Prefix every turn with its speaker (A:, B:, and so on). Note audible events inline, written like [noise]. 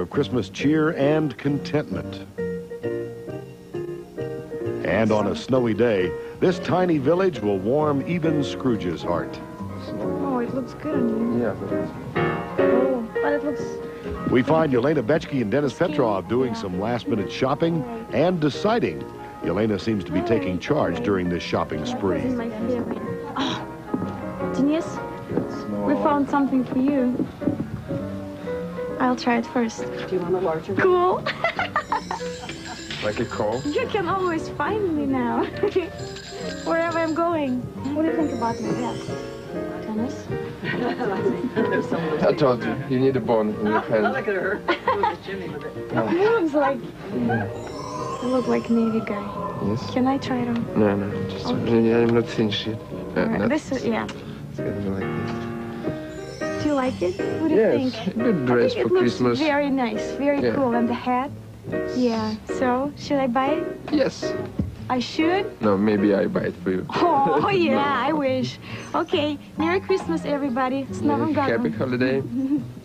A: of Christmas cheer and contentment. And on a snowy day, this tiny village will warm even Scrooge's heart.
B: Oh, it looks good on you.
C: Yeah, but it's-
B: Oh, but it looks...
A: We find Elena Bechke and Denis Petrov doing some last-minute shopping and deciding. Elena seems to be taking charge during this shopping spree.
B: This is
A: spree.
B: my favorite. Oh,
C: Denis,
B: we found something for you. I'll try it first.
D: Do you want a larger one?
B: Cool. [laughs]
C: Like a coal.
B: You can always find me now. [laughs] Wherever I'm going. What do you think about me? Yes. Denis?
D: There's.
C: I told you, you need a bone in your hand. [laughs]
D: Look at her. Look at Jimmy with it.
B: You look like... You look like Navy guy.
C: Yes?
B: Can I try it on?
C: No, no, just,
B: Okay.
C: I'm not finished yet. Uh,
B: Alright,
C: not-
B: This is, yeah.
C: It's gonna be like
B: Do you like it? What do
C: this.
B: you
C: Yes,
B: think?
C: good dress for
B: it looks
C: Christmas.
B: very nice, very
C: Yeah.
B: cool. And the hat? Yeah. So, should I buy it?
C: Yes.
B: I should?
C: No, maybe I buy it for you. [laughs]
B: Oh, [laughs] yeah, I wish. Okay, Merry Christmas, everybody. Snabben
C: Happy holiday. [laughs]